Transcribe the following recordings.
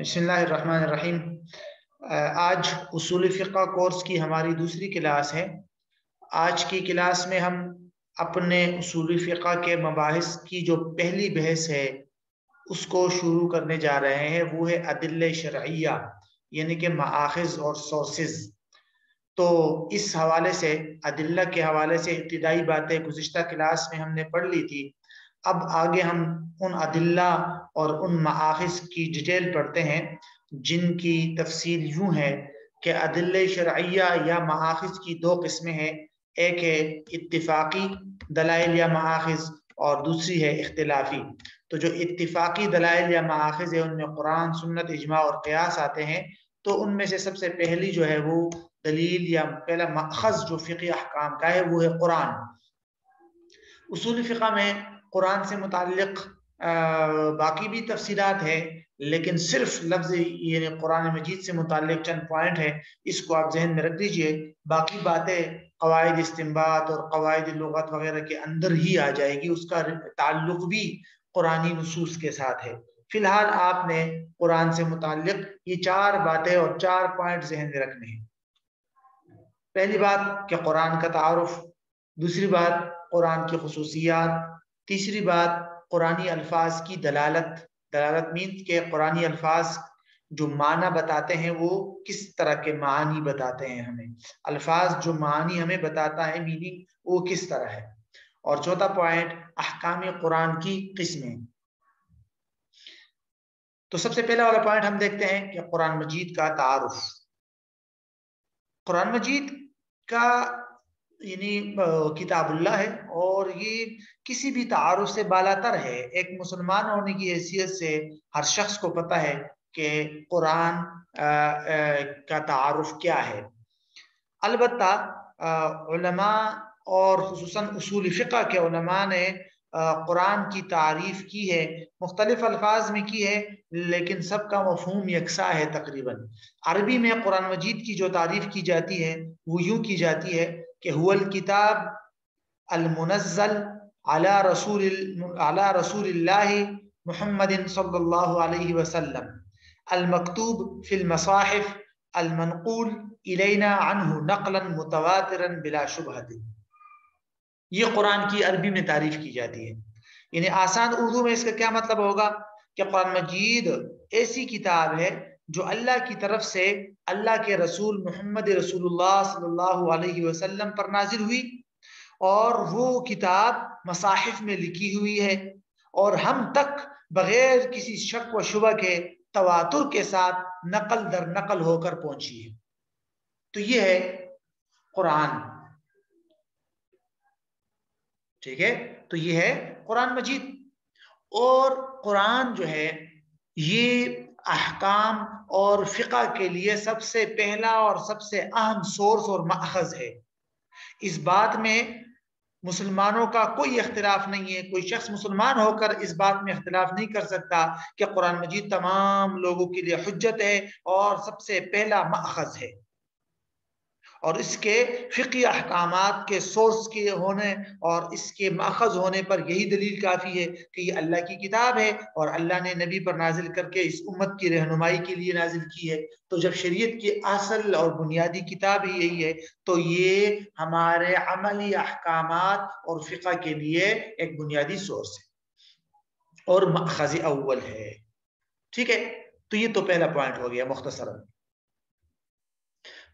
बसमीम आज उसूल फ़िका कोर्स की हमारी दूसरी क्लास है। आज की क्लास में हम अपने उसूल फ़िका के मबास की जो पहली बहस है, उसको शुरू करने जा रहे हैं। वो है अदिल शर्या यानी कि माखज़ और सोर्सेज। तो इस हवाले से, अदिल्ला के हवाले से इब्तदाई बातें गुज्त क्लास में हमने पढ़ ली थी। अब आगे हम उन अदिल्ला और उन माखज़ की डिटेल पढ़ते हैं, जिनकी तफसील यूँ है कि अदिल शर्या या माखज़ की दो किस्में हैं, एक है इतफाक़ी दलाइल या माखज़ और दूसरी है इख्तलाफी। तो जो इतफाक़ी दलाइल या माखज़ है, उनमें कुरान, सुन्नत, इजमा और क़यास आते हैं तो उनमें से सबसे पहली जो है वो दलील या पहला मखज़ जो फ़िकी अहकाम का है, वो है कुरान। उसूल फ़िका में कुरान से मुतक बाकी भी तफसीलात है, लेकिन सिर्फ़ लफ्ज़ ये कुरान मजीद से मुतक चंद पॉइंट है, इसको आप जहन में रख दीजिए। बाकी बातें कवायद इस्तेमाल और कवायद लगत वगैरह के अंदर ही आ जाएगी, उसका ताल्लुक भी कुरानी नसूस के साथ है। फ़िलहाल आपने कुरान से मुतक ये चार बातें और चार पॉइंट जहन में रखने हैं। पहली बात, कि कुरान का तारफ़। दूसरी बात, कुरान की खसूसियात। तीसरी बात, कुरानी अल्फाज की दलालत। दलालत मीन के कुरानी अल्फाज जो माना बताते हैं, वो किस तरह के मानी बताते हैं हमें। अल्फाज जो मानी हमें बताता है मीनिंग वो किस तरह है। और चौथा पॉइंट अहकाम कुरान की किस्में। तो सबसे पहला वाला पॉइंट हम देखते हैं कि कुरान मजीद का तारुफ। कुरान मजीद का यानी किताबुल्ला है और ये किसी भी तारुफ से बालातर है। एक मुसलमान होने की हैसियत से हर शख्स को पता है कि कुरान का तारुफ क्या है। अलबत्ता उलमा और खसूस उसूल फ़िका के ने कुरान की तारीफ़ की है, मुख्तलिफ़ अल्फाज में की है, लेकिन सबका मफहूम यकसा है तकरीबन। अरबी में कुरान मजीद की जो तारीफ़ की जाती है, वो यूँ की जाती है कि हुवल किताब अलमुनज़ल अला रसूल अला रसूलिल्लाह मुहम्मद सल्लल्लाहु वसल्लम। अलमकतूब फिल मसाहिफ अलमनकूल इलैना अनहु नकलन मुतवातिरन बिला ये कुरान की अरबी में तारीफ़ की जाती है। यानी आसान उर्दू में इसका क्या मतलब होगा कि कुरान मजीद ऐसी किताब है जो अल्लाह की तरफ़ से अल्लाह के रसूल मोहम्मद अलैहि वसल्लम पर नाजिल हुई और वो किताब मसाहिफ में लिखी हुई है और हम तक बगैर किसी शक व शुबा के तवातुर के साथ नकल दर नकल होकर पहुँची है। तो ये है कुरान। ठीक है? तो ये है कुरान मजीद। और कुरान जो है, ये अहकाम और फ़िका के लिए सबसे पहला और सबसे अहम सोर्स और माखज है। इस बात में मुसलमानों का कोई अख्तिलाफ नहीं है। कोई शख्स मुसलमान होकर इस बात में अख्तिलाफ नहीं कर सकता कि कुरान मजीद तमाम लोगों के लिए हजत है और सबसे पहला माखज है। और इसके फ़िकी अहकाम के सोर्स के होने और इसके माखज होने पर यही दलील काफ़ी है कि ये अल्लाह की किताब है और अल्लाह ने नबी पर नाजिल करके इस उम्मत की रहनुमाई के लिए नाजिल की है। तो जब शरीयत की असल और बुनियादी किताब ही यही है तो ये हमारे अमली अहकाम और फ़िका के लिए एक बुनियादी सोर्स है और मखज अव्वल है। ठीक है? तो ये तो पहला पॉइंट हो गया मुख्तसरा।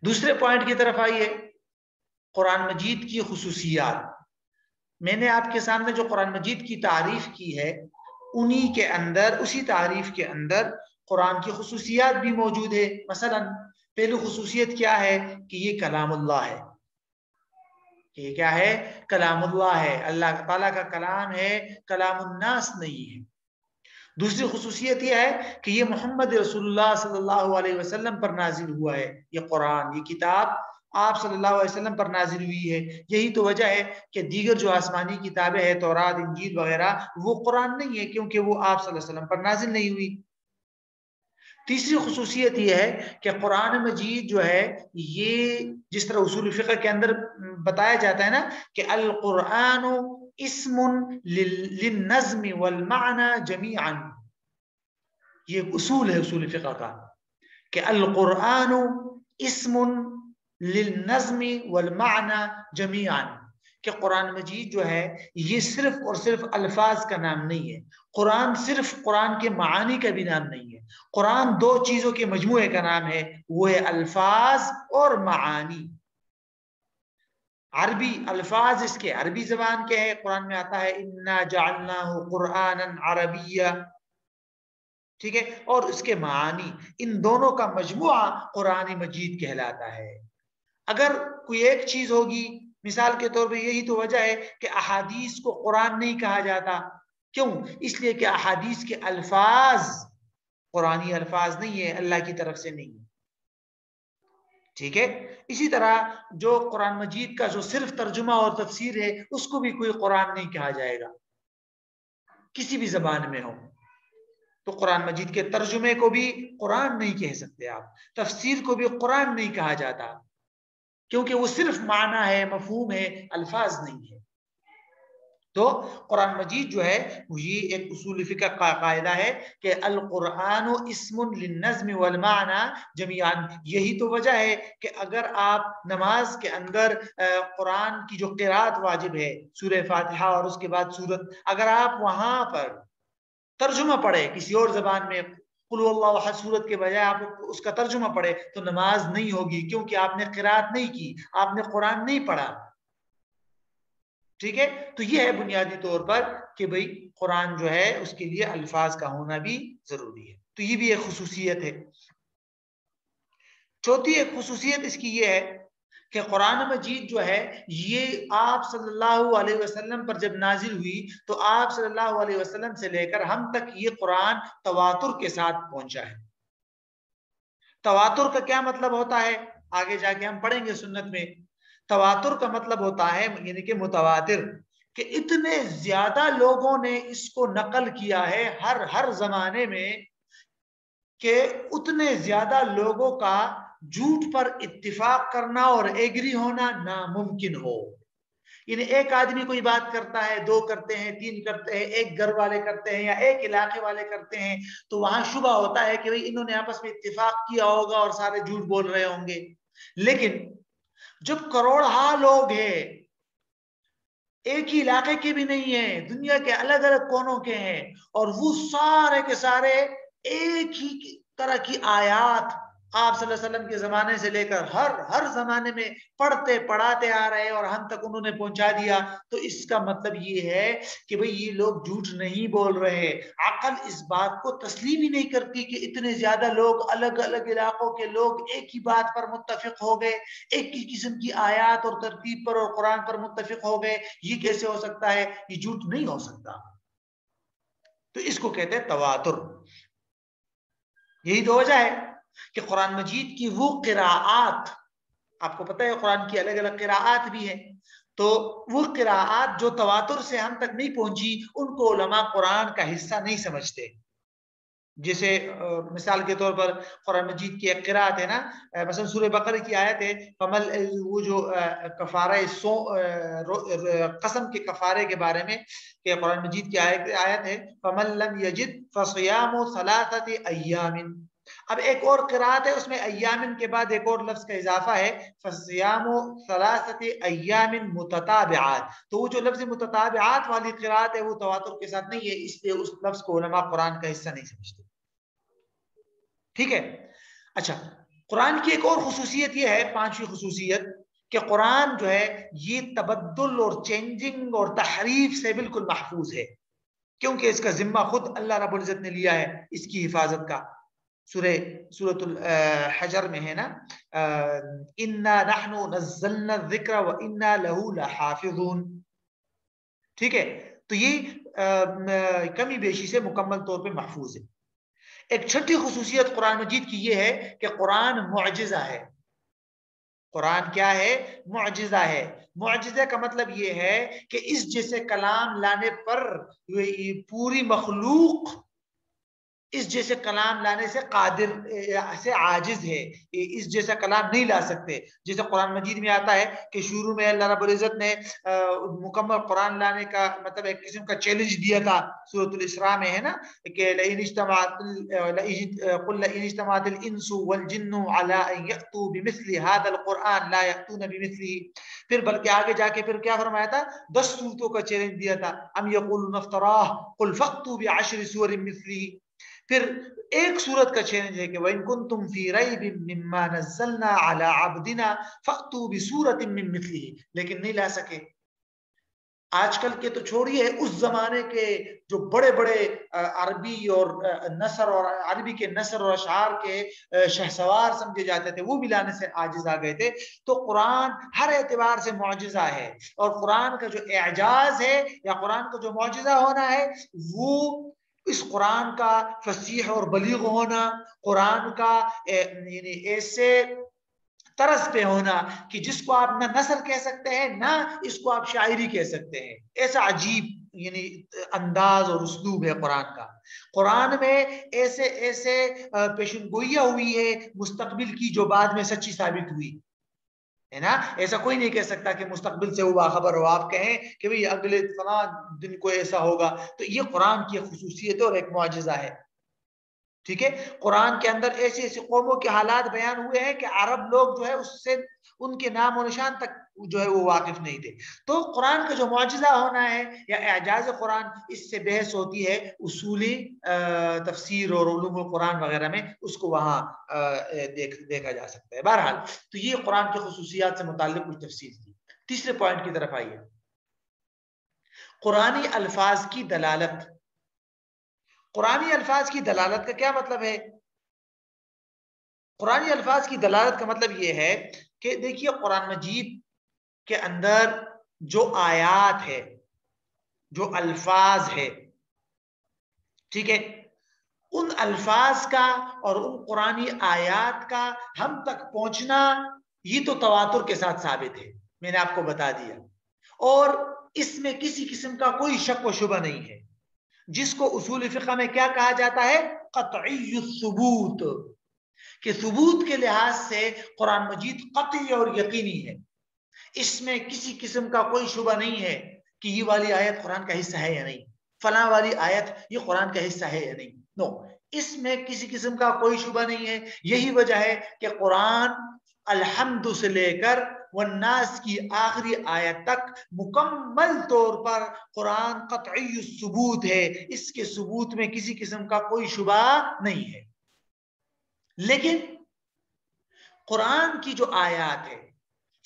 दूसरे पॉइंट की तरफ़ आइए। कुरान मजीद की खसूसियात। मैंने आपके सामने जो कुरान मजीद की तारीफ़ की है, उन्हीं के अंदर, उसी तारीफ़ के अंदर कुरान की खसूसियात भी मौजूद है। मसलन, पहली खसूसियत क्या है कि ये कलामुल्लाह है। ये क्या है? कलामुल्लाह है। अल्लाह ताला का कलाम है, कलामुन्नास नहीं है। दूसरी खसूसियत यह है कि ये मोहम्मद वसल्लम पर नाजिल हुआ है। ये कुरान, ये किताब आप सल्लल्लाहु अलैहि वसल्लम पर नाजिल हुई है। यही तो वजह है कि दीगर जो आसमानी किताबें हैं, तौरात, इंजील वगैरह, वो कुरान नहीं है क्योंकि वो आप सल्लल्लाहु अलैहि वसल्लम पर नाजिल नहीं हुई। तीसरी खसूसियत यह है कि कुरान मजीद जो है, ये जिस तरह उसूल फ़िक्र के अंदर बताया जाता है ना कि अल कुरान इसमुन लिन्नज़्म वल माना जमीअन ये उसूल है उसूल फ़िक़ा का, कि अल कुरान इसमुन लिलनज़मी वल माना जमीआन। कि कुरान मजीद जो है, ये सिर्फ़ और सिर्फ़ अल्फाज का नाम नहीं है। कुरान सिर्फ़ कुरान के मानी का भी नाम नहीं है। कुरान दो चीज़ों के मजमूए का नाम है, वो है अल्फाज और मानी। अरबी अल्फाज इसके अरबी जबान के है, कुरान में आता है, इन्ना जालना कुरान अरबिया ठीक है? और उसके मानी, इन दोनों का मजमुआ कुरान मजीद कहलाता है। अगर कोई एक चीज़ होगी, मिसाल के तौर पे यही तो वजह है कि अहादीस को कुरान नहीं कहा जाता। क्यों? इसलिए कि अहादीस के अल्फाज, कुरानी अल्फाज नहीं है, अल्लाह की तरफ़ से नहीं। है ठीक है? इसी तरह जो कुरान मजीद का जो सिर्फ़ तर्जुमा और तफसीर है, उसको भी कोई कुरान नहीं कहा जाएगा। किसी भी जबान में हो। तो कुरान मजीद के तर्जुमे को भी कुरान नहीं कह सकते आप। तफसीर को भी कुरान नहीं कहा जाता। क्योंकि वो सिर्फ़ माना है, मफहूम है, अल्फाज नहीं है। तो कुरान मजीद जो है ये एक उसूल फ़िक्र का कायदा है कि अल कुरान इसम वलमाना। जमीयान यही तो वजह है कि अगर आप नमाज़ के अंदर कुरान की जो किरात वाजिब है सूर फातिहा और उसके बाद सूरत, अगर आप वहाँ पर तर्जुमा पढ़े, किसी और जबान में सूरत के बजाय आप उसका तर्जुमा पढ़े तो नमाज़ नहीं होगी, क्योंकि आपने किरात नहीं की, आपने कुरान नहीं पढ़ा। ठीक है? तो यह है बुनियादी तौर पर कि भाई कुरान जो है, उसके लिए अल्फाज का होना भी ज़रूरी है। तो ये भी एक खसूसियत है। चौथी एक खसूसियत इसकी ये है कि कुरान मजीद जो है, ये आप सल्लल्लाहु अलैहि वसल्लम पर जब नाजिल हुई तो आप सल्लल्लाहु अलैहि वसल्लम से लेकर हम तक ये कुरान तवातुर के साथ पहुँचा है। तवातुर का क्या मतलब होता है? आगे जाके हम पढ़ेंगे सुन्नत में। तवातुर का मतलब होता है, यानी कि मुतवातिर, कि इतने ज़्यादा लोगों ने इसको नकल किया है हर हर जमाने में, कि उतने ज़्यादा लोगों का झूठ पर इत्तिफाक करना और एग्री होना नामुमकिन हो। यानी एक आदमी कोई बात करता है, दो करते हैं, तीन करते हैं, एक घर वाले करते हैं या एक इलाके वाले करते हैं तो वहाँ शुभ होता है कि भाई इन्होंने आपस में इत्तिफाक किया होगा और सारे झूठ बोल रहे होंगे। लेकिन जब करोड़ा लोग हैं, एक ही इलाके के भी नहीं है, दुनिया के अलग अलग कोनों के हैं, और वो सारे के सारे एक ही तरह की आयात आप वसल्लम के जमाने से लेकर हर हर जमाने में पढ़ते, पढ़ाते आ रहे और हम तक उन्होंने पहुँचा दिया। तो इसका मतलब ये है कि भाई ये लोग झूठ नहीं बोल रहे अकल इस बात को तस्लीम ही नहीं करती कि इतने ज़्यादा लोग अलग अलग इलाकों के लोग एक ही बात पर मुतफिक हो गए, एक ही किस्म की आयात और तरतीब पर और कुरान पर मुतफिक हो गए। ये कैसे हो सकता है? ये झूठ नहीं हो सकता। तो इसको कहते हैं तवातुर। यही तो वजह है। कि कुरान मजीद की वो किरात आपको पता है कुरान की अलग अलग किरात भी है। तो वो किरात जो तवातुर से हम तक नहीं पहुँची, उनको उलमा कुरान का हिस्सा नहीं समझते। जैसे मिसाल के तौर पर कुरान मजीद की एक किरात है ना मसलन सूर्य बकर की आयत है कमल वो जो कफारा सो कसम के कफारे के बारे में कि कुरान मजीद की आयत आयत है कमल लम यजिद फसयाम सलासत अयामिन अब एक और किरात है, उसमें अयामिन के बाद एक और लफ्ज का इजाफा है फसयामो सलासती अयामिन मुतताबिआत। तो वो जो लफ्ज मुतताबिआत वाली किरात है, वो तवातुर के साथ नहीं है, इसलिए उस लफ्ज को उलमा कुरान का हिस्सा नहीं समझते। ठीक है? अच्छा कुरान की एक और खसूसियत ये है, पांचवी खसूसियत, कि कुरान जो है, ये तबद्दुल और चेंजिंग और तहरीफ से बिल्कुल महफूज है। क्योंकि इसका जिम्मा खुद अल्लाह रब्बुल इज़्ज़त ने लिया है, इसकी हिफाजत का। सूरे, सूरतुल हजर में है ना? इन्ना नहनु नज़्ज़लना ज़िक्र व इन्ना लहू लहाफिज़ून। ठीक है? तो ये कमी बेशी से मुकम्मल तौर पे महफूज है। एक छठी खसूसियत कुरान मजीद की ये है कि कुरान मुआजिजा है। कुरान क्या है? मुआजिजा है। मुआजिजा का मतलब ये है कि इस जैसे कलाम लाने पर पूरी मखलूक इस जैसे कलाम लाने से कादिर से आजिज है। इस जैसा कलाम नहीं ला सकते। जैसे कुरान मजीद में आता है कि शुरू में अल्लाह रब्बुल इज़्ज़त ने मुकम्मल कुरान लाने का मतलब एक किस्म का चैलेंज दिया था सूरत इसरा में, है ना? कि फिर बल्कि आगे जाके फिर क्या फरमाया था? दस सूरतों का चैलेंज दिया था। अम यकुलून इफ्तराह कुल फक्तु बिअशरि सूर मिस्लिही फिर एक सूरत का चैलेंज है कि वह कुन तुम फ़ी रई मिम्मा नज़लना अला अब्दिना फक्तु बिसूरत मिन मिस्लिही लेकिन नहीं ला सके। आजकल के तो छोड़िए, उस जमाने के जो बड़े बड़े अरबी और नसर और, अरबी के नसर और अशार के शहसवार समझे जाते थे, वो भी लाने से आजिज आ गए थे। तो कुरान हर एतबार से मुआजिजा है। और कुरान का जो एजाज है या कुरान का जो मुआजिजा होना है, वो इस कुरान का फसीह और बलीग होना, कुरान का यानी ऐसे तरस पे होना कि जिसको आप ना नसर कह सकते हैं, ना इसको आप शायरी कह सकते हैं। ऐसा अजीब, यानी, अंदाज और उसलूब है कुरान का। कुरान में ऐसे ऐसे पेशन गोइया हुई है, मुस्तकबिल की जो बाद में सच्ची साबित हुई। है ना? ऐसा कोई नहीं कह सकता कि मुस्तकबिल से हुआ खबर हो। आप कहें कि भाई अगले फला दिन को ऐसा होगा। तो ये कुरान की खसूसियत और एक मुआजा है। ठीक है? कुरान के अंदर ऐसी ऐसी कौमों के हालात बयान हुए हैं कि अरब लोग जो है उससे, उनके नाम और निशान तक जो है वो वाकिफ नहीं थे। तो कुरान का जो मुआजा होना है या एजाज कुरान इससे बहस होती है उसूली तफसीर और कुरान वगैरह में उसको वहाँ देख, देखा जा सकता है। बहरहाल तो ये कुरान की खसूसियात से मुतल कुछ तफसील थी। तीसरे पॉइंट की तरफ़ आइए। कुरानी अल्फाज की दलालत। कुरानी अल्फाज की दलालत का क्या मतलब है? कुरानी अल्फाज की दलालत का मतलब यह है कि देखिए कुरान मजीद के अंदर जो आयात है, जो अल्फाज है, ठीक है? उन अल्फाज का और उन कुरानी आयात का हम तक पहुँचना ये तो तवातुर के साथ साबित है, मैंने आपको बता दिया। और इसमें किसी किस्म का कोई शक व शुबा नहीं है, जिसको उसूल फ़िक़ा में क्या कहा जाता है? सबूत, के सबूत के लिहाज से कुरान मजीद कतई और यकीनी है। इसमें किसी किस्म का कोई शुबा नहीं है कि ये वाली आयत कुरान का हिस्सा है या नहीं। फला वाली आयत ये कुरान का हिस्सा है या नहीं। नो इसमें किसी किस्म का कोई शुबा नहीं है। यही वजह है कि कुरान अल्हम्दु से लेकर वन्नास की आखिरी आयत तक मुकम्मल तौर पर कुरान कतई सबूत है। इसके सबूत में किसी किस्म का कोई शुबा नहीं है। लेकिन कुरान की जो आयत है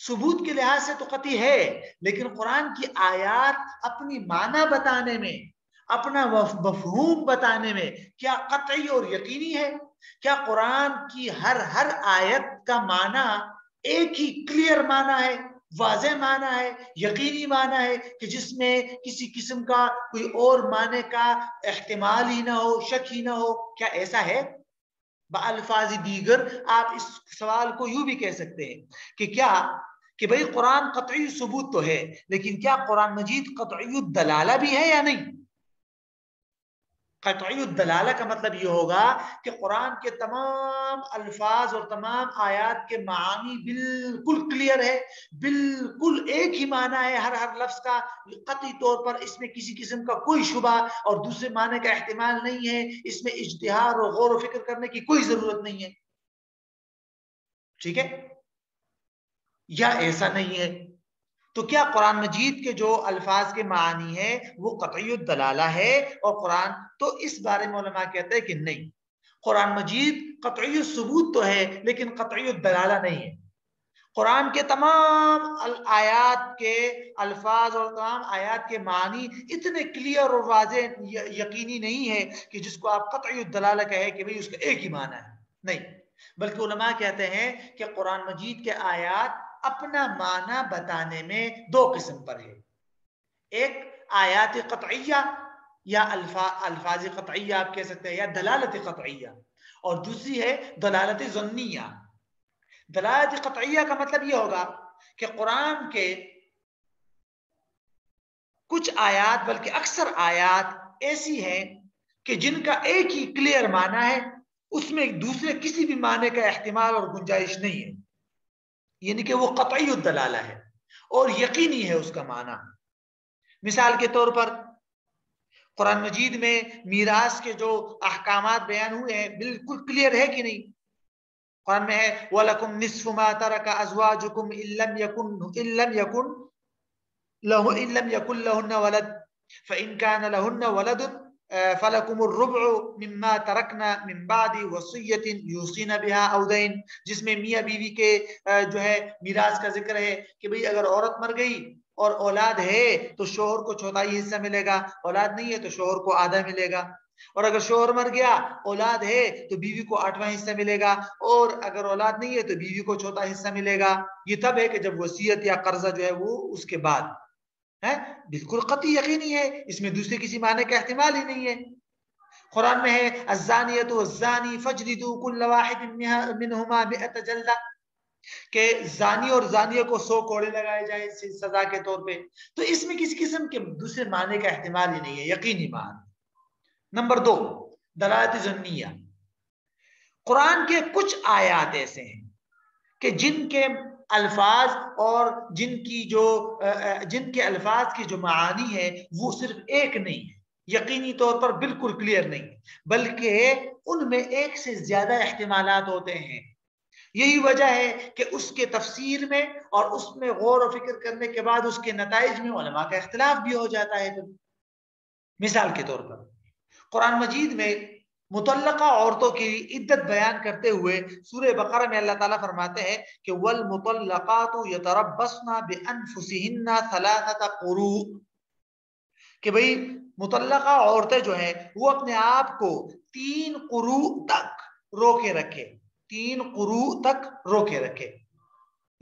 सबूत के लिहाज से तो कति है, लेकिन कुरान की आयात अपनी माना बताने में, अपना मफहूम बताने में क्या कतई और यकीनी है? क्या कुरान की हर हर आयत का माना एक ही क्लियर माना है वाज माना है, यकीनी माना है कि जिसमें किसी किस्म का कोई और माने का एहतमाल ही ना हो, शक ही ना हो? क्या ऐसा है? बाल्फाजी दीगर आप इस सवाल को यूँ भी कह सकते हैं कि क्या कि भाई कुरान कतई सबूत तो है, लेकिन क्या कुरान मजीद कतई दलाला भी है या नहीं? दलाला का मतलब ये होगा कि कुरान के तमाम अल्फाज और तमाम आयात के मानी बिल्कुल क्लियर है, बिल्कुल एक ही माना है हर हर लफ्ज का। कती तौर पर इसमें किसी किस्म का कोई शुबा और दूसरे माने का अहतमाल नहीं है, इसमें इश्तिहार और गौर फ़िक्र करने की कोई ज़रूरत नहीं है। ठीक है? या ऐसा नहीं है। तो क्या कुरान मजीद के जो अल्फाज के मानी है, वो कतई दलाला है? और कुरान तो इस बारे में कहते हैं कि नहीं। कुरान मजीद कतई सबूत तो है, लेकिन कतई दलाला नहीं है। कुरान के तमाम आयात के अल्फाज और तमाम आयात के मानी इतने क्लियर और वाज यकीनी नहीं है कि जिसको आप कतई दलाला कहे कि भाई उसका एक ही माना है। नहीं, बल्कि कहते हैं कि कुरान मजीद के आयात अपना माना बताने में दो किस्म पर है। एक, आयात कतैया या अल्फ़ा, अल्फाज कतैया आप कह सकते हैं, या दलालत कतैया और दूसरी है दलालत जन्निया। दलालत कतैया का मतलब यह होगा कि कुरान के कुछ आयात, बल्कि अक्सर आयात ऐसी हैं कि जिनका एक ही क्लियर माना है, उसमें दूसरे किसी भी माने का एहतमाल और गुंजाइश नहीं है। यानी कि वो कतई दलाला है। और यकीनी है उसका माना। मिसाल के तौर पर, कुरान मजीद में मीरास के जो अहकाम बयान हुए हैं, बिल्कुल क्लियर है कि नहीं? कुरान में है, वलकुम निस्फुमा यकुन यकुन, लहु वलद लहुन्न वलद मिम्मा तरकना मिन वसीयतिन यूसीना बिहा औदैन जिसमें मियाँ बीवी के जो है मिराज का ज़िक्र है कि भाई अगर औरत मर गई और औलाद है तो शोहर को चौथाई हिस्सा मिलेगा औलाद नहीं है तो शोहर को आधा मिलेगा और अगर शोहर मर गया औलाद है तो बीवी को आठवां हिस्सा मिलेगा और अगर औलाद नहीं है तो बीवी को चौथा हिस्सा मिलेगा ये तब है कि जब वसीयत या कर्जा जो है वो उसके बाद है? बिल्कुल कती यकीनी है, इसमें दूसरे किसी माने का अहतमाल ही नहीं है। कुरान में है अजानियत अजानी फजलिदू कुल्ल वाहिद मिनहुमा मिअत जल्दा। के जानी और जानिया को सौ कोड़े लगाए जाए सजा के तौर पे। तो इसमें किसी किस्म के दूसरे माने का अहतमाल ही नहीं है, यकीनी मान। नंबर दो दलालत जन्निया। कुरान के कुछ आयात ऐसे हैं कि जिनके अल्फाज और जिनकी जो जिनके अल्फाज की जो मानी है, वो सिर्फ़ एक नहीं है। यकीनी तौर पर बिल्कुल क्लियर नहीं बल्कि उनमें एक से ज़्यादा अहतमाल होते हैं। यही वजह है कि उसके तफसीर में और उसमें गौर व फ़िक्र करने के बाद उसके नतज में उलमा का इख्तलाफ भी हो जाता है। तो मिसाल के तौर पर, कुरान मजीद में मुतलका औरतों की इद्दत बयान करते हुए सूर्य बकर में अल्लाह ताला फरमाते हैं कि वल मुतलकातु यतरबसना बिअनफुसिहिन्ना सलासत कुरू। कि भाई मुतलका औरतें जो हैं, वो अपने आप को तीन कुरू तक रोके रखे। तीन कुरू तक रोके रखे।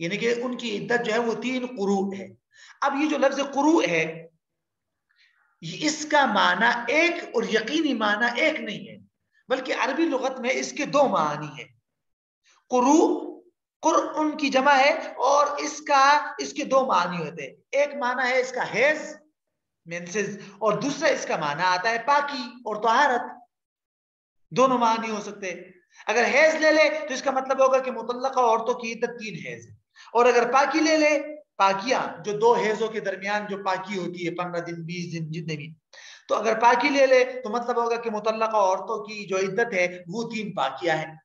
यानी कि उनकी इद्दत जो है, वो तीन कुरू है। अब ये जो लफ्ज कुरू है इसका माना एक और यकीनी माना एक नहीं है। बल्कि अरबी लगत में इसके दो मानी है। कुरु, कुर उनकी जमा है और इसका, इसके दो मानी होते हैं। एक माना है इसका हेज मेंसेस और दूसरा इसका माना आता है पाकी और तहारत। दोनों मानी हो सकते अगर हेज ले ले तो इसका मतलब होगा कि मुतलका औरतों की इद्दत तीन हेज है। और अगर पाकी ले ले, पाकिया, जो दो हेजों के दरमियान जो पाकी होती है, पंद्रह दिन, बीस दिन, जितने भी तो अगर पाकि ले ले तो मतलब होगा कि मुतल औरतों की जो इद्दत है, वो तीन पाकिया है।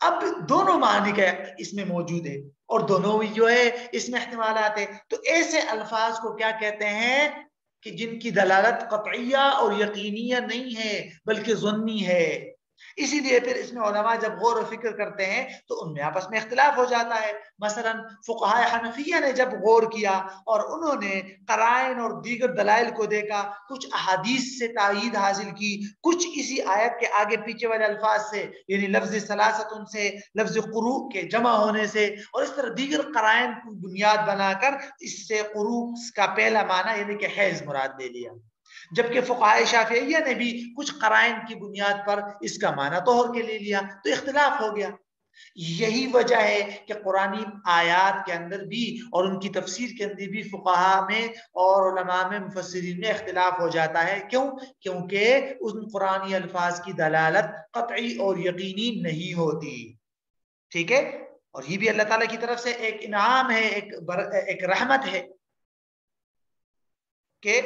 अब दोनों मानी का इसमें मौजूद है, और दोनों जो है, इसमें अहतमाल आते तो ऐसे अल्फाज को क्या कहते हैं कि जिनकी दलालत कतिया और यकीनिया नहीं है, बल्कि जुन्नी है। इसीलिए फिर इसमें जब गौर फ़िक्र करते हैं तो उनमें आपस में इख्तलाफ हो जाता है। मसलन, फ़ुकहा हनफिया ने जब गौर किया और उन्होंने कराइन और दीगर दलाइल को देखा, कुछ अहादीस से तायद हासिल की, कुछ इसी आयत के आगे पीछे वाले अल्फाज से, यानी लफ्ज सलासत उनसे लफ्ज कुरू के जमा होने से, और इस तरह दीगर कराइन को बुनियाद बनाकर इससे कुरू का पहला माना, यानी कि हैज़ मुराद ले लिया जबकि फ़ुकाय शाफिया ने भी कुछ कराइन की बुनियाद पर इसका माना तोहर के ले लिया तो इख्तलाफ हो गया। यही वजह है कि कुरानी आयात के अंदर भी और उनकी तफसीर के अंदर भी फ़ुकाहा में और में मुफसरीन में इख्तलाफ हो जाता है। क्यों? क्योंकि उन कुरानी अल्फाज की दलालत कतई और यकीनी नहीं होती। ठीक है? और ये भी अल्लाह ताला की तरफ़ से एक इनाम है एक बर, एक रहमत है। कि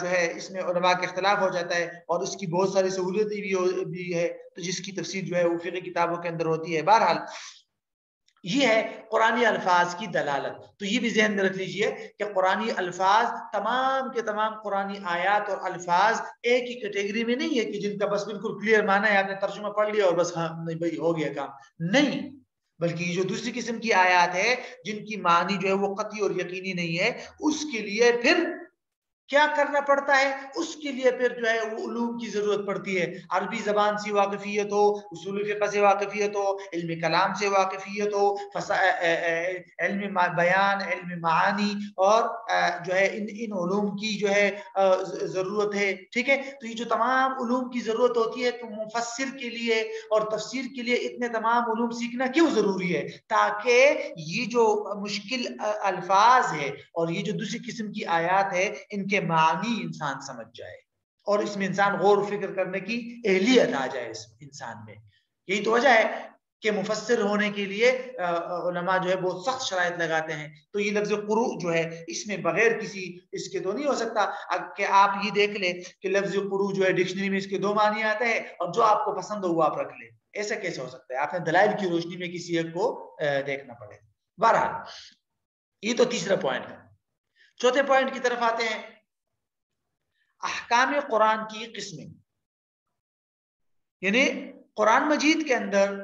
जो है इसमें उलमा का इख्तलाफ हो जाता है और उसकी बहुत सारी सहूलियतें भी, भी है तो जिसकी तफसीर जो है वो फिर किताबों के अंदर होती है। बहरहाल ये है कुरानी अल्फाज की दलालत। तो ये भी जहन में रख लीजिए कि कुरानी अल्फाज तमाम के तमाम कुरानी आयात और अल्फाज एक ही कैटेगरी में नहीं है कि जिनका बस बिल्कुल क्लियर माना है आपने तर्जुमा पढ़ लिया और बस हाँ नहीं भाई हो गया काम। नहीं बल्कि जो दूसरी किस्म की आयात है जिनकी मानी जो है वो कती और यकीनी नहीं है उसके लिए फिर क्या करना पड़ता है? उसके लिए फिर जो है वो उलूम की ज़रूरत पड़ती है। अरबी जबान से वाकफियत हो, उसूल फ़िक़ा से वाकफियत हो, इल्म कलाम से वाकफियत हो इल्म बयान, इल्म मानी और जो है इन इन उलूम की जो है ज़रूरत है। ठीक है? तो ये जो तमाम उलूम की ज़रूरत होती है तो मुफसर के लिए और तफसीर के लिए इतने तमाम उलूम सीखना क्यों ज़रूरी है? ताकि ये जो मुश्किल अल्फाज है और ये जो दूसरी किस्म की आयात है, इनके के मानी इंसान समझ जाए और इसमें इंसान गौर फ़िक्र करने की एहलियत आ जाए इस इंसान में। यही तो वजह है कि मुफसर होने के लिए उलमा जो है बहुत सख्त शरात लगाते हैं। तो ये लफ्ज कुरु जो है, इसमें बगैर किसी इसके तो नहीं हो सकता। कि आप ये देख ले कि लफ्ज कुरु जो है डिक्शनरी में इसके दो मानी आते हैं और जो आपको पसंद हो वो आप रख ले। ऐसा कैसे हो सकता है? आपने दलाइल की रोशनी में किसी एक को देखना पड़ेगा बहरहाल, ये तो तीसरा पॉइंट है। चौथे पॉइंट की तरफ़ आते हैं। अहकाम कुरान की किस्में। यानी कुरान मजीद के अंदर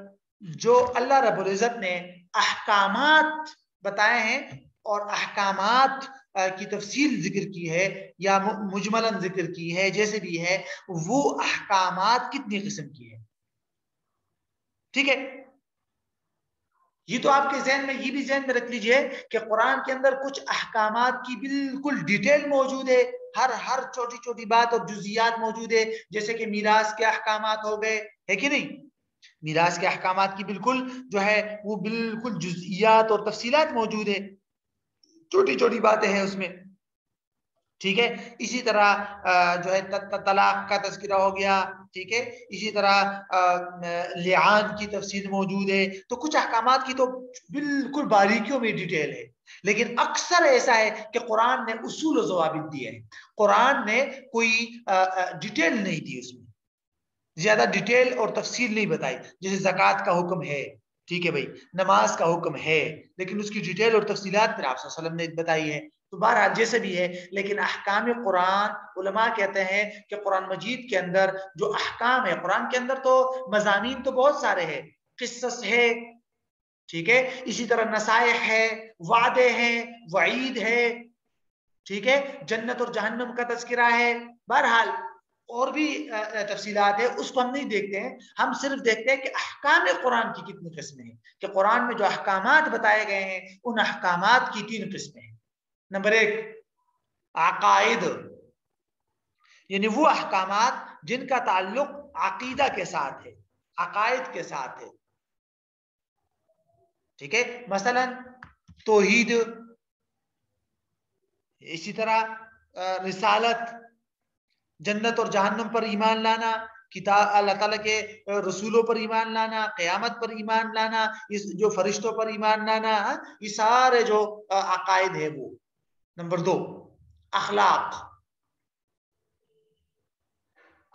जो अल्लाह रब्बुल इज़्ज़त ने अहकाम बताए हैं और अहकाम की तफसील ज़िक्र की है या मुजमलन ज़िक्र की है, जैसे भी है, वो अहकाम कितनी किस्म की है? ठीक है? ये तो आपके जहन में, ये भी जहन में रख लीजिए कि कुरान के अंदर कुछ अहकाम की बिल्कुल डिटेल मौजूद है। हर हर छोटी छोटी बात और जुजियात मौजूद है, जैसे कि मीरास के अहकाम हो गए, है कि नहीं? मीरास के अहकाम की बिल्कुल जो है, वो बिल्कुल जुजियात और तफसीलात मौजूद है। छोटी छोटी बातें हैं उसमें। ठीक है? इसी तरह जो है तलाक का तस्करा हो गया ठीक है? इसी तरह लियान की तफसील मौजूद है। तो कुछ अहकाम की तो बिल्कुल बारीकियों में डिटेल है। लेकिन अक्सर ऐसा है कि कुरान ने उसूल जवाबित दिए हैं। कुरान ने कोई डिटेल नहीं दी उसमें। ज़्यादा डिटेल और तफसील नहीं बताई। जैसे जक़ात का हुक्म है, ठीक है भाई? नमाज़ का हुक्म है, लेकिन उसकी डिटेल और तफसीलात फिर आप ने बताई है। तो बहरहाल जैसे भी है, लेकिन अहकाम कुरान, उलमा कहते हैं कि कुरान मजीद के अंदर जो अहकाम है, कुरान के अंदर तो मजामी तो बहुत सारे हैं किस्स है, ठीक है? इसी तरह नसाय है, वादे हैं, वईद है, ठीक है? जन्नत और जहन्नम का तस्करा है, बहरहाल और भी तफसीलात है, उसको हम नहीं देखते हैं, हम सिर्फ़ देखते हैं कि अहकाम कुरान की कितनी किस्में हैं, कि कुरान में जो अहकाम बताए गए हैं, उन अहकाम की तीन किस्में हैं। नंबर एक अकायद यानी वो अहकाम जिनका ताल्लुक अकीदा के साथ है अकायद के साथ है। ठीक है? मसलन तोहीद इसी तरह रिसालत जन्नत और जहन्नम पर ईमान लाना किताब अल्लाह ताला के रसूलों पर ईमान लाना क़यामत पर ईमान लाना इस जो फरिश्तों पर ईमान लाना हाँ, ये सारे जो अकायद है वो। नंबर दो अखलाक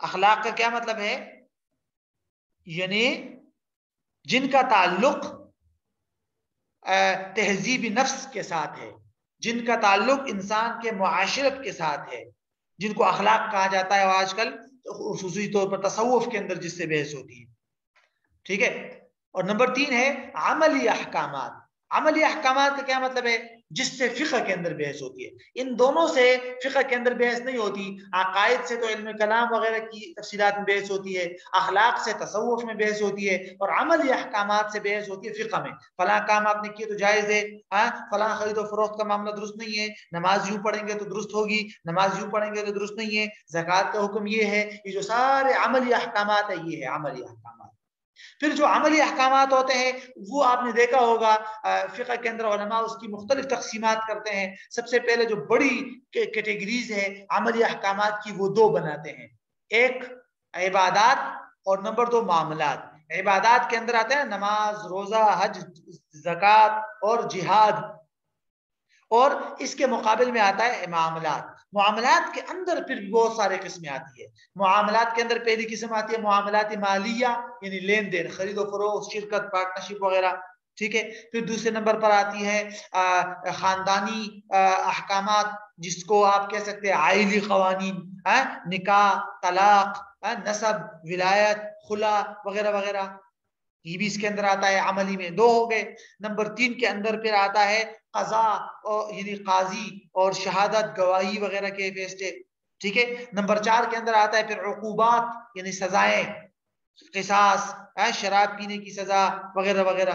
अखलाक का क्या मतलब है यानी जिनका ताल्लुक तहजीब नफ्स के साथ है जिनका ताल्लुक इंसान के मुआशरत के साथ है जिनको अखलाक कहा जाता है आजकल खसूसी तौर पर तसवुफ के अंदर जिससे बहस होती है ठीक है और नंबर तीन है अमली अहकाम अमली अहकाम का क्या मतलब है जिससे फ़िक़ के अंदर बहस होती है। इन दोनों से फ़िक़ के अंदर बहस नहीं होती। अकायद से तो इल्म कलाम वगैरह की तफसीत में बहस होती है। अखलाक से तसवुफ में बहस होती है। और अमल अहकाम से बहस होती है फ़िक़ में। फला काम आपने किए तो जायज़ है। हाँ फला खरीदो फरोख्त का मामला दुरुस्त नहीं है। नमाज़ यूँ पढ़ेंगे तो दुरुस्त होगी। नमाज़ यूँ पढ़ेंगे तो दुरुस्त नहीं है। जक़ात का हुक्म ये है ये जो सारे अमली अहकाम है, ये है अमली अहकाम फिर जो अमली अहकाम होते हैं, वो आपने देखा होगा फ़िक़ के अंदर उसकी मुख्तलिफ़ तकसीमत करते हैं। सबसे पहले जो बड़ी कैटेगरीज है, अमली अहकाम की वो दो बनाते हैं। एक, इबादत और नंबर दो, मामलात। इबादत के अंदर आते हैं, नमाज़, रोज़ा, हज, जक़ात और जिहाद। और इसके मुकाबले में आता है, मामलात। मामलात के अंदर फिर बहुत सारे किस्में आती है। मामलात के अंदर पहली किस्म आती है मामलात मालिया, यानी लेन देन खरीदो फरोख शिरकत पार्टनरशिप वगैरह, ठीक है? फिर दूसरे नंबर पर आती है खानदानी अहकाम जिसको आप कह सकते हैं आइली कवानी निकाह, तलाक नसब, विलायत, खुला, वगैरह वगैरह। ये भी इसके अंदर आता है, अमली में दो हो गए। नंबर तीन के अंदर फिर आता है, कजा और यानी काजी और शहादत, गवाही वगैरह के फैसले ठीक है? नंबर चार के अंदर आता है फिर अकूबात यानी सजाएँ, किसास शराब पीने की सजा वगैरह वगैरह।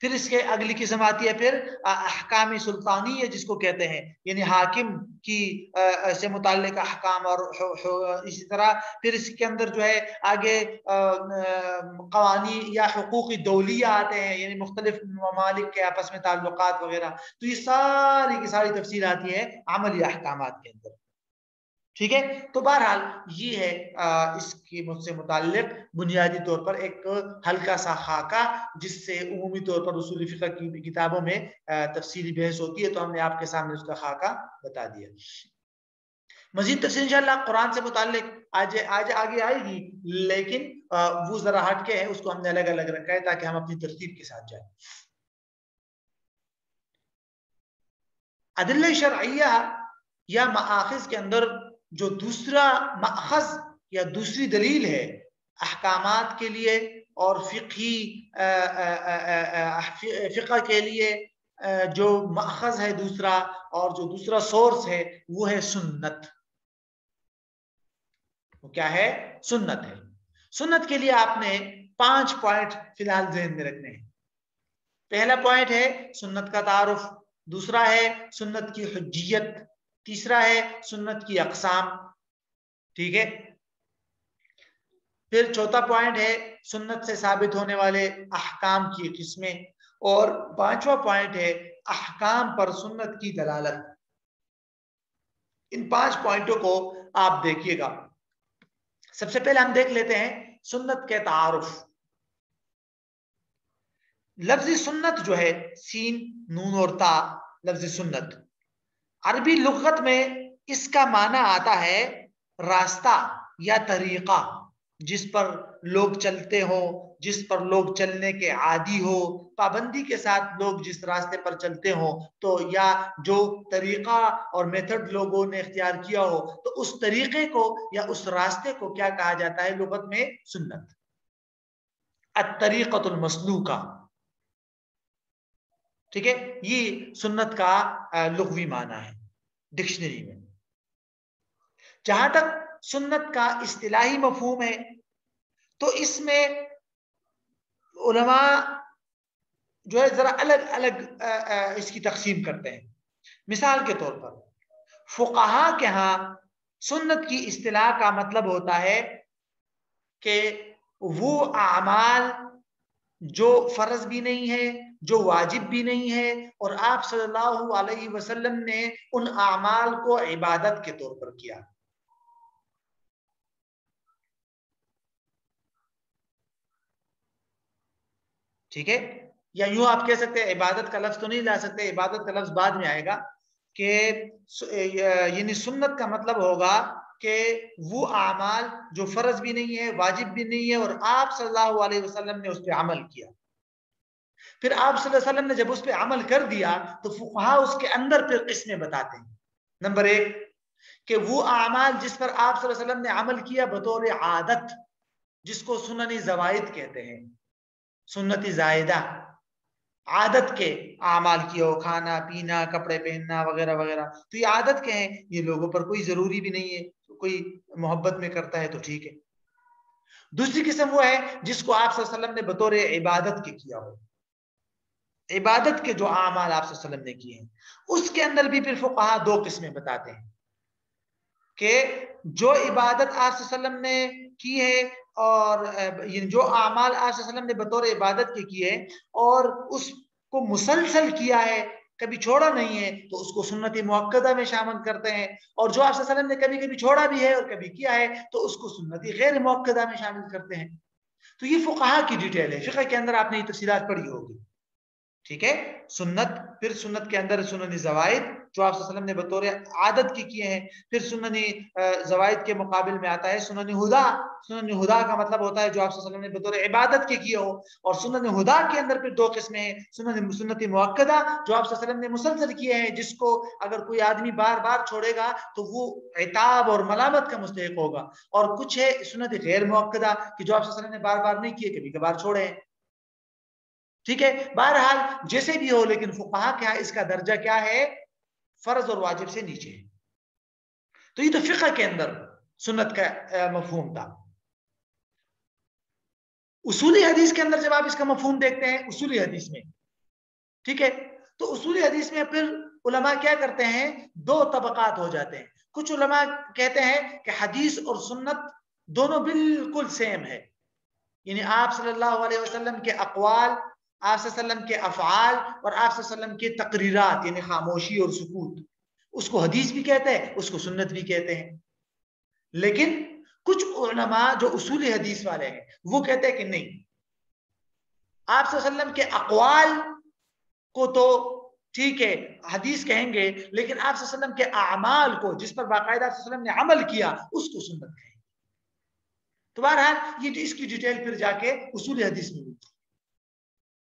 फिर इसके अगली किस्म आती है फिर अहकाम सुल्तानी है जिसको कहते हैं। यानी हाकिम की आ, से मुतल अहकाम और इसी तरह। फिर इसके अंदर जो है आगे कवानी या हकूक दौलिया आते हैं यानी मुख्तलिफ़ ममालिक के आपस में ताल्लुक वगैरह। तो ये सारी की सारी तफसील आती है अमली अहकाम के अंदर। ठीक है? तो बहरहाल, ये है इसके मुझसे मुतालिक बुनियादी तौर पर एक हल्का सा खाका, जिससे उमूमी तौर पर उसूल फ़िक़ा की किताबों में तफसीली बहस होती है। तो हमने आपके सामने उसका खाका बता दिया। मजीद तफसील इंशाल्लाह कुरान से मुतालिक आज आज आगे आएगी, लेकिन वो जरा हटके है, उसको हमने अलग अलग रखा है, ताकि हम अपनी तरतीब के साथ जाए। अदिल शरैया या माखज के अंदर जो दूसरा मखज या दूसरी दलील है अहकाम के लिए और फ़िकी फ़िका के लिए जो मखज है दूसरा और जो दूसरा सोर्स है, वो है सुन्नत। वो क्या है? सुन्नत है। सुन्नत के लिए आपने पाँच पॉइंट फ़िलहाल जहन में रखने हैं। पहला पॉइंट है सुन्नत का तारुफ, दूसरा है सुन्नत की हजियत तीसरा है सुन्नत की अकसाम। ठीक है? फिर चौथा पॉइंट है सुन्नत से साबित होने वाले अहकाम की किस्में। और पांचवा पॉइंट है अहकाम पर सुन्नत की दलालत। इन पाँच पॉइंटों को आप देखिएगा। सबसे पहले हम देख लेते हैं सुन्नत के तारुफ। लफ्ज सुन्नत जो है, सीन, नून और ता, लफ्ज सुन्नत। अरबी लुगत में इसका माना आता है रास्ता या तरीका, जिस पर लोग चलते हो, जिस पर लोग चलने के आदि हो। पाबंदी के साथ लोग जिस रास्ते पर चलते हो तो या जो तरीका और मेथड लोगों ने इख्तियार किया हो तो उस तरीके को या उस रास्ते को क्या कहा जाता है लुगत में? सुन्नत। अतरीक़तुल मसलूका। ठीक है? ये सुन्नत का लुगवी माना है। डिक्शनरी में। जहाँ तक सुन्नत का इस्तिलाही मफहूम है तो इसमें उलमा जो है जरा अलग अलग इसकी तकसीम करते हैं। मिसाल के तौर पर, फुकाहा के यहाँ सुन्नत की इस्तिलाह का मतलब होता है कि वो अमाल जो फ़र्ज़ भी नहीं है जो वाजिब भी नहीं है, और आप सल्लल्लाहु अलैहि वसल्लम ने उन अमाल को इबादत के तौर पर किया। ठीक है? या यूँ आप कह सकते हैं, इबादत का लफ्ज तो नहीं ला सकते, इबादत का लफ्ज बाद में आएगा कि यानी सुन्नत का मतलब होगा कि वो अमाल जो फ़र्ज़ भी नहीं है, वाजिब भी नहीं है, और आप सल्लल्लाहु अलैहि वसल्लम ने उस पर अमल किया। फिर आप ने जब उस पर अमल कर दिया तो फुकहा उसके अंदर फिर किस्में बताते हैं? नंबर एक, कि वो अमाल जिस पर आप ने अमल किया बतौर आदत, जिसको सुननी जवायद कहते हैं। सुन्नति जायदा, आदत के अमाल किए हो, खाना, पीना, कपड़े पहनना वगैरह वगैरह। तो ये आदत के हैं? ये लोगों पर कोई ज़रूरी भी नहीं है तो कोई मोहब्बत में करता है तो ठीक है। दूसरी किस्म वो है जिसको आप वसल्लम ने बतौर इबादत के किया हो। इबादत के जो अमाल आप ने किए हैं, उसके अंदर भी फिर फुकाहा दो किस्में बताते हैं कि जो इबादत आप ने की है और जो अमाल आप ने बतौर इबादत के किए हैं और उसको मुसलसल किया है, कभी छोड़ा नहीं है तो उसको सुन्नत मुक्दा में शामिल करते हैं और जो आप ने कभी कभी छोड़ा भी है और कभी किया है तो उसको सुन्नत गैर मुक्दा में शामिल करते हैं। तो ये फुकाहा की डिटेल है, फ़िक़्ह के अंदर आपने ये तफसीलात पढ़ी होगी। ठीक है? सुन्नत, फिर सुन्नत के अंदर सुननी जवायद जो आप ने बतौर आदत की किए हैं, फिर सुननी जवायद के मुकाबले में आता है सुननी हुदा। सुननी हुदा का मतलब होता है जो आप ने बतौर इबादत के किए हो, और सुननी हुदा के अंदर फिर दो किस्में हैं सुननी सुन्नति मुक्दा जो आप ने मुसलसल किए हैं, जिसको अगर कोई आदमी बार बार छोड़ेगा तो वो इताब और मलामत का मुस्तक होगा। और कुछ है सुनत गैर मुक्दा कि जो आप ने बार बार नहीं किए कभी कभार छोड़े ठीक है? बहरहाल, जैसे भी हो, लेकिन फुकाहा क्या इसका दर्जा क्या है? फ़र्ज़ और वाजिब से नीचे। है तो ये तो फ़िक्र के अंदर सुन्नत का मफहूम था। उसूली हदीस के अंदर जब आप इसका मफहूम देखते हैं, उसूली हदीस में, ठीक है? तो उसूली हदीस में फिर उलमा क्या करते हैं? दो तबकात हो जाते हैं। कुछ उलमा कहते हैं कि हदीस और सुन्नत दोनों बिल्कुल सेम है। यानी आप सल्लल्लाहु अलैहि वसल्लम के अकवाल आप के अफ़ाल और आप के तकरीरात, यानी खामोशी और सुकूत, उसको हदीस भी कहते हैं, उसको सुन्नत भी कहते हैं। लेकिन कुछ उलमा जो उसूल हदीस वाले हैं, वो कहते हैं कि नहीं। आप के अकवाल को तो ठीक है, हदीस कहेंगे, लेकिन आप के अमाल को, जिस पर बाकायदा ने अमल किया, उसको सुन्नत कहेंगे। तो बहरहाल, ये इसकी डिटेल फिर जाके उसूल हदीस में मिलती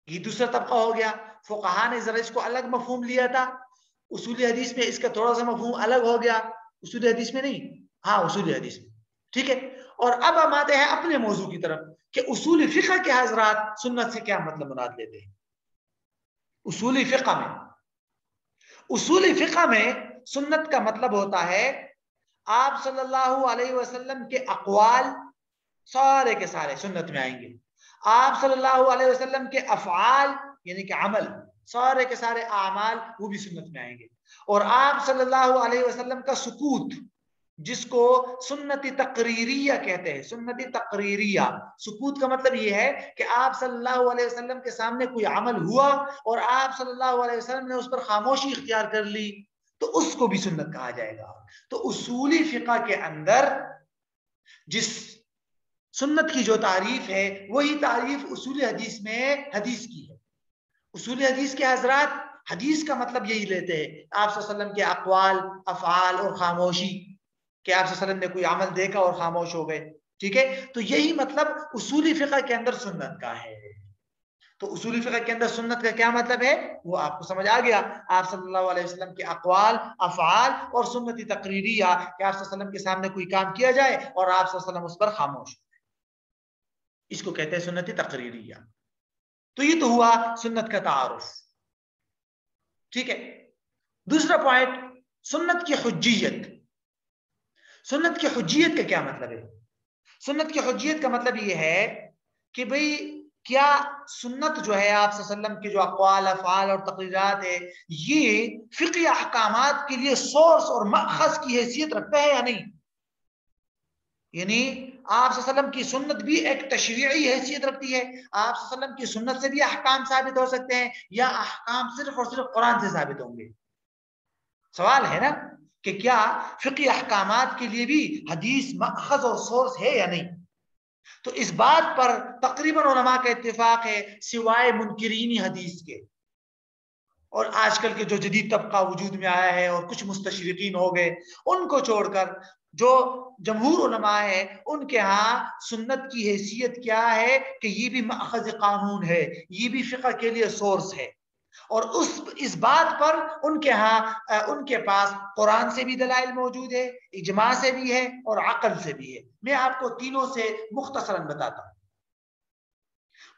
ये दूसरा तबका हो गया। फुकाहा ने जरा इसको अलग मफहूम लिया था। उसूल हदीस में इसका थोड़ा सा मफहूम अलग हो गया। उसूल हदीस में नहीं? हाँ उसूल हदीस में। ठीक है? और अब हम आते हैं अपने मौजू की तरफ़ कि उसूल फ़िक़ा के हजरात सुन्नत से क्या मतलब मुराद लेते हैं। उसूल फ़िक़ा में। उसूल फ़िक़ा में सुन्नत का मतलब होता है, आप सल्लल्लाहु अलैहि वसल्लम के अकवाल सारे के सारे सुन्नत में आएँगे। आप सल्लल्लाहु अलैहि वसल्लम के अफ़ाल यानी कि अमल, सारे के सारे आमाल, वो भी सुन्नत में आएँगे। और आप सल्लल्लाहु अलैहि वसल्लम का सुकूत, जिसको सुन्नति तकरीरिया कहते हैं, सुन्नति तकरीरिया, सुकूत का मतलब ये है कि आप सल्लल्लाहु अलैहि वसल्लम के सामने कोई अमल हुआ और आप सल्लल्लाहु अलैहि वसल्लम ने उस पर खामोशी इख्तियार कर ली तो उसको भी सुन्नत कहा जाएगा। तो उसूली फिका के अंदर, जिस सुन्नत की जो तारीफ़ है, वही तारीफ़ उसूल हदीस में हदीस की है। उसूल हदीस के हजरात, हदीस का मतलब यही लेते हैं, आप के अकवाल, अफ़ाल और खामोशी, कि आप ने कोई अमल देखा और खामोश हो गए, ठीक है? तो यही मतलब उसूली फ़िका के अंदर सुन्नत का है। तो उसूली फ़िका के अंदर सुन्नत का क्या मतलब है? वो आपको समझ आ गया। आप सल्लल्लाहु अलैहि वसल्लम के अकवाल, अफ़ाल और सुन्नती तकरीरिया, कि आप के सामने कोई काम किया जाए और आप उस पर खामोश इसको कहते हैं सुन्नती तकरीरिया। तो ये तो हुआ सुन्नत का तारुफ। ठीक है? दूसरा पॉइंट सुन्नत की हुज्जियत। सुन्नत की हुज्जियत का क्या मतलब है? सुन्नत की हुज्जियत का मतलब ये है कि भाई, क्या सुन्नत जो है आप वसल्लम के जो अकवाल, अफ़ाल और तकरीरात है, ये फ़िक़ी अहकाम के लिए सोर्स और मखज की हैसियत रखता है या नहीं? यानी आप की सुन्नत भी एक तशरी हैसियत रखती है। आप की सुन्नत से भी अहकाम साबित हो सकते हैं या अहकाम सिर्फ़ और सिर्फ़ कुरान से साबित होंगे। सवाल है ना कि क्या फ़िकी अहकाम के लिए भी हदीस मखज और सोर्स है या नहीं? तो इस बात पर तकरीबन उलमा का इतफाक है, सिवाय मुनकरीनी हदीस के। और आजकल के जो जदीद तबका वजूद में आया है और कुछ मुस्तशरकिन हो गए, उनको छोड़कर जो जमहूर है, उनके यहाँ सुन्नत की हैसियत क्या है कि ये भी मखज कानून है, ये भी फ़िका के लिए सोर्स है। और उस, इस बात पर उनके यहाँ उनके पास कुरान से भी दलाइल मौजूद है, इजमा से भी है और अकल से भी है। मैं आपको तीनों से मुख्तसरन बताता हूँ।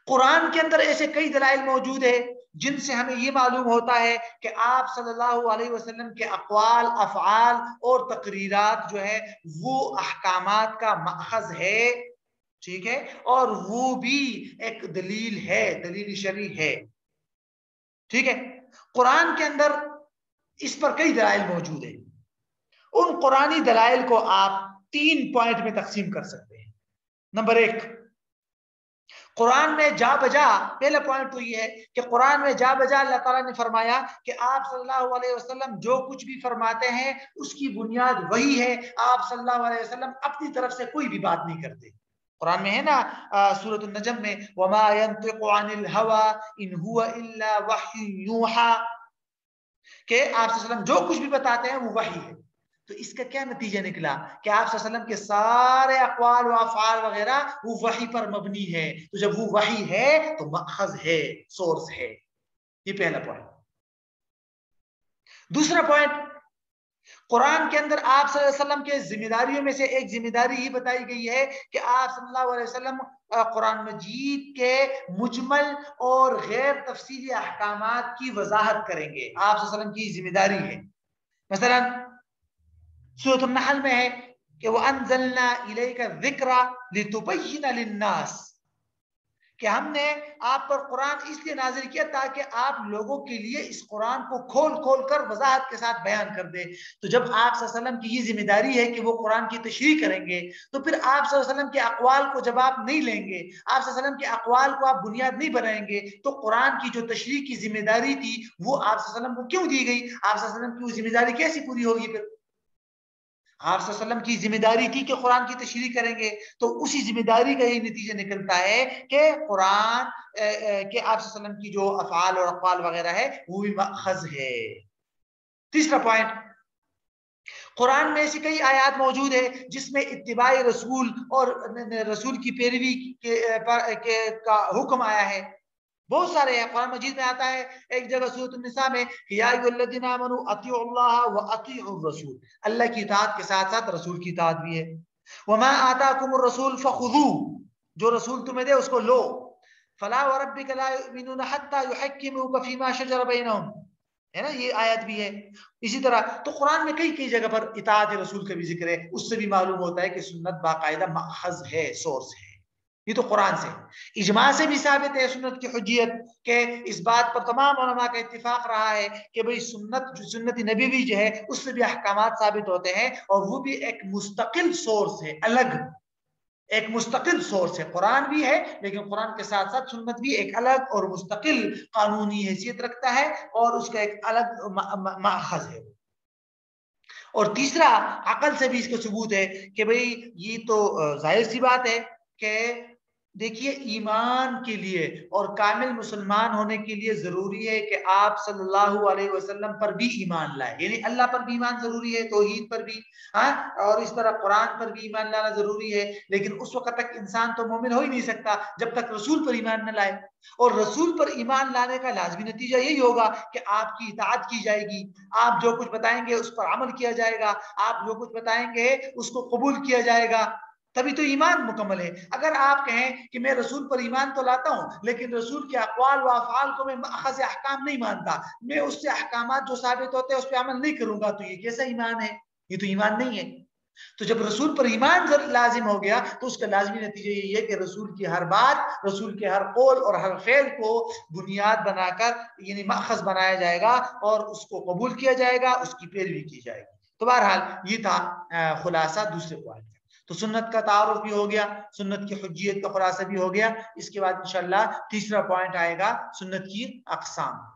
कुरान के अंदर ऐसे कई दलाइल मौजूद है जिनसे हमें ये मालूम होता है कि आप सल्लल्लाहु अलैहि वसल्लम के अकवाल अफ़ाल और तकरीरात जो है, वो अहकाम का मखज है। ठीक है? और वो भी एक दलील है, दलील शरी है। ठीक है? कुरान के अंदर इस पर कई दलाइल मौजूद है। उन कुरानी दलाइल को आप तीन पॉइंट में तकसीम कर सकते हैं। नंबर एक कुरान में जा बजा, पहला पॉइंट तो ये है कि कुरान में जा बजा, अल्लाह ताला ने फरमाया कि आप सल्लल्लाहु अलैहि वसल्लम जो कुछ भी फरमाते हैं, उसकी बुनियाद वही है। आप सल्लल्लाहु अलैहि वसल्लम अपनी तरफ़ से कोई भी बात नहीं करते। कुरान में है ना सूरत नजम में, वमा इन यूहा कि आप जो कुछ भी बताते हैं, वो वही है। तो इसका क्या नतीजा निकला कि आप के सारे अकवाल अफाल वगैरह वो वही पर मबनी है। तो जब वो वही है तो मखज है, सोर्स है। ये पहला पॉइंट दूसरा पॉइंट कुरान के अंदर आप के जिम्मेदारियों में से एक ज़िम्मेदारी ये बताई गई है कि आप सल्लल्लाहु अलैहि वसल्लम कुरान मजीद के मुजमल और गैर तफसीली अहकाम की वजाहत करेंगे। आप की ज़िम्मेदारी है। मसलन सूरत नहल में है कि वो अनजलना इलेका जिक्रा लितुबय्यिना लिन्नास कि हमने आप पर कुरान इसलिए नाजिल किया ताकि आप लोगों के लिए इस कुरान को खोल खोल कर वजाहत के साथ बयान कर दे। तो जब आप की ये ज़िम्मेदारी है कि वो कुरान की तशरी करेंगे तो फिर आप के अकवाल को जब आप नहीं लेंगे, आप के अकवाल को आप बुनियाद नहीं बनाएँगे तो कुरान की जो तशरी की ज़िम्मेदारी थी, वो आप को क्यों दी गई? आप की वो ज़िम्मेदारी कैसी पूरी होगी फिर? आप की ज़िम्मेदारी थी कि कुरान की तशरी करेंगे तो उसी ज़िम्मेदारी का यही नतीजा निकलता है कि कुरान के आप की जो अफाल और अफाल वगैरह है वो भी मखज है। तीसरा पॉइंट कुरान में ऐसी कई आयात मौजूद है जिसमें इतबाई रसूल और रसूल की पैरवी के, के का हुक्म आया है। बहुत सारे हैं। कुरान मजीद में आता है, एक जगह सूरत में रसूल। अल्लाह की इतात के साथ साथ रसूल की इतात भी है। वमा आता कुम रसूल फखुदू जो रसूल तुम्हें दे उसको लो। फला है ना? ये आयत भी है। इसी तरह तो कुरान में कई कई जगह पर इतात रसूल का भी ज़िक्र है। उससे भी मालूम होता है कि सुन्नत बाकायदा माखज है, सोर्स है। ये तो कुरान से। इजमा से भी साबित है सुन्नत की हजियत के इस बात पर तमाम उलमा का इतफाक रहा है कि भाई सुन्नत जो सुन्नत नबी भी जो है, उससे भी अहकाम साबित होते हैं और वो भी एक मुस्तकिल सोर्स है, अलग। एक मुस्तकिल सोर्स है। कुरान भी है, लेकिन कुरान के साथ साथ सुन्नत भी एक अलग और मुस्तकिल कानूनी हैसियत रखता है और उसका एक अलग माखज है और तीसरा, अकल से भी इसका सबूत है कि भाई ये तो ज़ाहिर सी बात है कि देखिए, ईमान के लिए और कामिल मुसलमान होने के लिए ज़रूरी है कि आप सल्लल्लाहु अलैहि वसल्लम पर भी ईमान लाए। यानी अल्लाह पर भी ईमान ज़रूरी है, तोहीद पर भी हाँ? और इस तरह कुरान पर भी ईमान लाना ज़रूरी है। लेकिन उस वक्त तक इंसान तो मोमिन हो ही नहीं सकता जब तक रसूल पर ईमान न लाए। और रसूल पर ईमान लाने का लाजमी नतीजा यही होगा कि आपकी इतात की जाएगी। आप जो कुछ बताएँगे उस पर अमल किया जाएगा। आप जो कुछ बताएँगे उसको कबूल किया जाएगा। तभी तो ईमान मुकम्मल है। अगर आप कहें कि मैं रसूल पर ईमान तो लाता हूँ, लेकिन रसूल के अकवाल व अफाल को मैं अखज अहकाम नहीं मानता। मैं उससे अहकाम जो साबित होते हैं उस पर अमल नहीं करूँगा। तो ये कैसा ईमान है? ये तो ईमान नहीं है। तो जब रसूल पर ईमान लाजिम हो गया तो उसका लाजमी नतीजा यही है कि रसूल की हर बात, रसूल के हर कौल और हर फेल को बुनियाद बनाकर, यानी मखज बनाया जाएगा और उसको कबूल किया जाएगा, उसकी पैरवी की जाएगी। तो बहरहाल, ये था खुलासा दूसरे पॉइंट तो सुन्नत का तारुफ भी हो गया, सुन्नत की हजियत का खुलासा भी हो गया। इसके बाद इंशाल्लाह तीसरा पॉइंट आएगा सुन्नत की अकसाम।